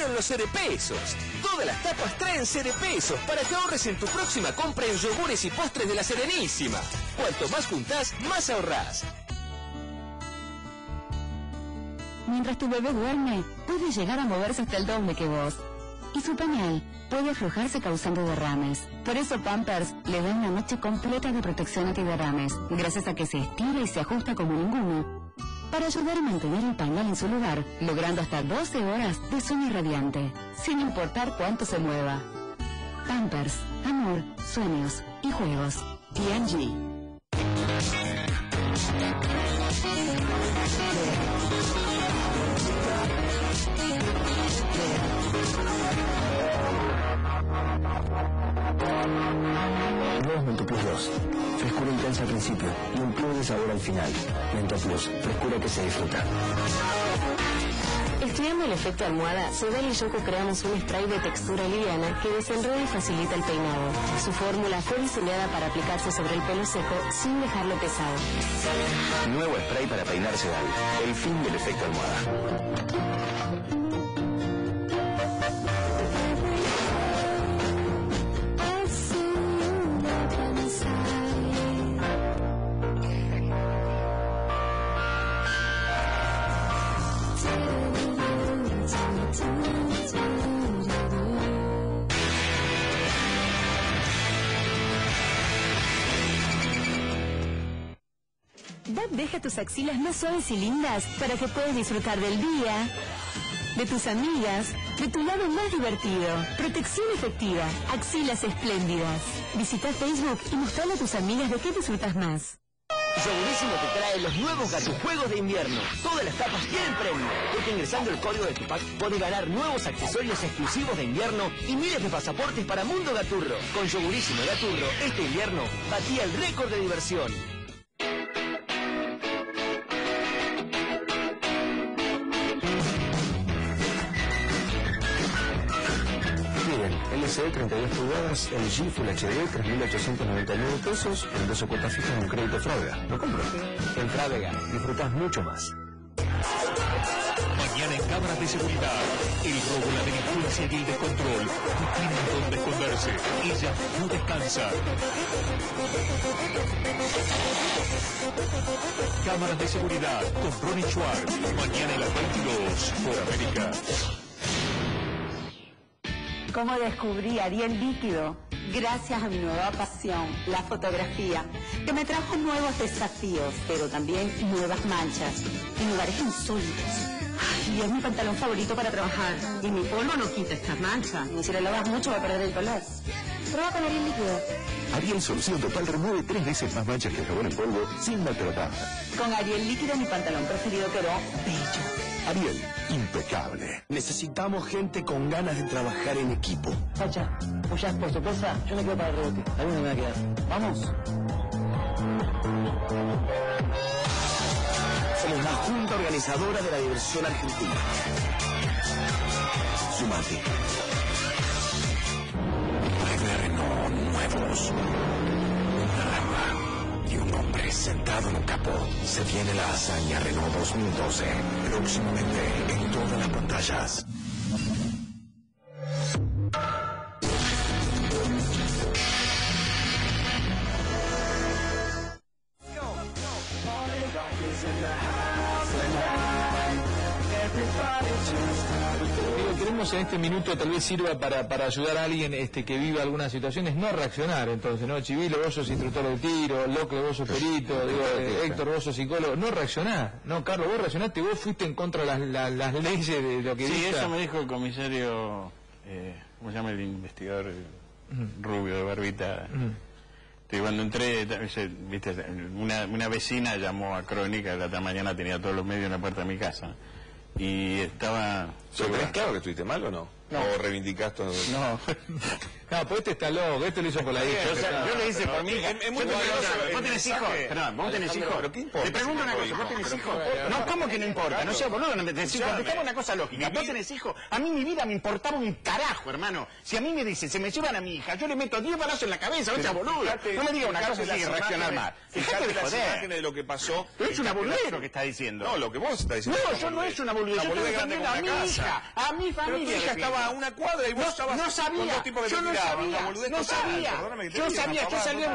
volvieron los cerepesos. Todas las tapas traen cerepesos para que ahorres en tu próxima compra en yogures y postres de la Serenísima. Cuanto más juntás, más ahorrás. Mientras tu bebé duerme, puede llegar a moverse hasta el doble que vos. Y su pañal puede aflojarse causando derrames. Por eso Pampers le da una noche completa de protección antiderrames, gracias a que se estira y se ajusta como ninguno. Para ayudar a mantener el pañal en su lugar, logrando hasta 12 horas de sueño radiante, sin importar cuánto se mueva. Pampers, amor, sueños y juegos. TNG. Plus 2. Frescura intensa al principio y un plus de sabor al final. Mento Plus. Frescura que se disfruta. Estudiando el efecto almohada, Sodal y Yoko creamos un spray de textura liviana que desenreda y facilita el peinado. Su fórmula fue diseñada para aplicarse sobre el pelo seco sin dejarlo pesado. Nuevo spray para peinarse Sedal. El fin del efecto almohada. Dab deja tus axilas más suaves y lindas para que puedas disfrutar del día, de tus amigas, de tu lado más divertido. Protección efectiva, axilas espléndidas. Visita Facebook y mostrale a tus amigas de qué disfrutas más. Yogurísimo te trae los nuevos gatujuegos de invierno. Todas las tapas tienen premio. Porque ingresando el código de Tupac podés ganar nuevos accesorios exclusivos de invierno y miles de pasaportes para Mundo Gaturro. Con Yogurísimo Gaturro, este invierno batía el récord de diversión. Miren, LCD 32 pulgadas, LG Full HD 3.899 pesos, en dos cuotas fijas en un crédito Frávega. ¿Lo compro? En Frávega disfrutas mucho más. Mañana en cámaras de seguridad, el robo, la delincuencia y el descontrol tienen dónde esconderse. Ella no descansa. Cámaras de seguridad con Ronnie Schwartz. Mañana a las 22 por América. ¿Cómo descubrí Ariel Líquido? Gracias a mi nueva pasión, la fotografía, que me trajo nuevos desafíos, pero también nuevas manchas, en lugares insólitos. Y es mi pantalón favorito para trabajar. Y mi polvo no quita estas manchas. Y si lo lavas mucho va a perder el color. Prueba con Ariel Líquido. Ariel Solución Total remueve tres veces más manchas que el jabón en polvo sin maltratar. Con Ariel Líquido mi pantalón preferido quedó bello. Ariel, impecable. Necesitamos gente con ganas de trabajar en equipo. Sacha, ¿puyas por tu cosa? Yo me quedo para el rebote. Alguno me va a quedar. ¿Vamos? Somos la junta organizadora de la diversión argentina. Sumate. Nueve Renault nuevos. Sentado en un capó. Se viene la hazaña Renault 2012. Próximamente en todas las pantallas. En este minuto tal vez sirva para, para ayudar a alguien este, que vive algunas situaciones, no reaccionar entonces, ¿no? Chivilo, vos sos instructor de tiro, Locle, vos sos perito, digo, eh, Héctor, vos sos psicólogo, no reaccionar, no, Carlos, vos reaccionaste, vos fuiste en contra de las, las, las leyes de lo que Sí, dicta. eso me dijo el comisario, eh, ¿cómo se llama el investigador eh, rubio de barbita? Sí, cuando entré, viste, una, una vecina llamó a Crónica, la otra mañana tenía todos los medios en la puerta de mi casa. Y estaba... ¿Pero tenés claro que estuviste mal o no? ¿O reivindicaste? No. No, pues este está loco, este lo hizo por la hija. Yo, está- yo le hice por mi hija. Es- es muy peligroso ¿Vos tenés hijos? Perdón, ¿vos tenés hijos? ¿pero qué importa Te pregunto una cosa, ¿vos tenés Pero hijos? No, ¿cómo que no importa? No sea boludo, no me tenés hijos. Explicame una cosa lógica. Mi ¿Vos tenés hijos? A mí mi vida me importaba un carajo, hermano. Si a mí me dicen, se me llevan a mi hija, yo le meto 10 balazos en la cabeza, no sea boludo. No me diga una cosa así y reaccionar mal. Fíjate Fíjate de las joder. imágenes de lo que pasó. Pero es una boludez lo que está diciendo. No, lo que vos estás diciendo. No, yo no es una boludez. Yo estoy defendiendo a mi hija, a mi Pero familia. hija defiendo. Estaba a una cuadra y vos no, estabas no con sabía, dos tipos que yo te no tiraban, sabía, una no sabía, yo sabía, yo pavada salí a total.